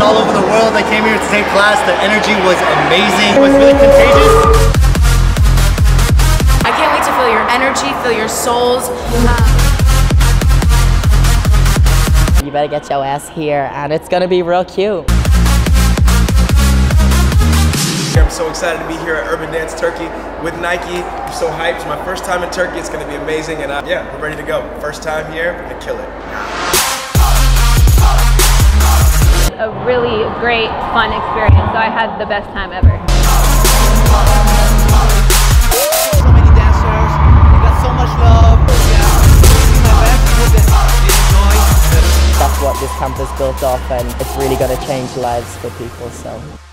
blast. The world that came here to take class. The energy was amazing. It was really contagious. I can't wait to feel your energy, feel your souls. Um, You better get your ass here, and it's gonna be real cute. I'm so excited to be here at Urban Dance Turkey with Nike. I'm so hyped. It's my first time in Turkey. It's going to be amazing. And uh, yeah, we're ready to go. First time here, we're going to kill it. Great, fun experience. So I had the best time ever. so many dancers. They got so much love. Yeah. My best with it. Enjoy. That's what this camp is built off, and it's really gonna change lives for people, so.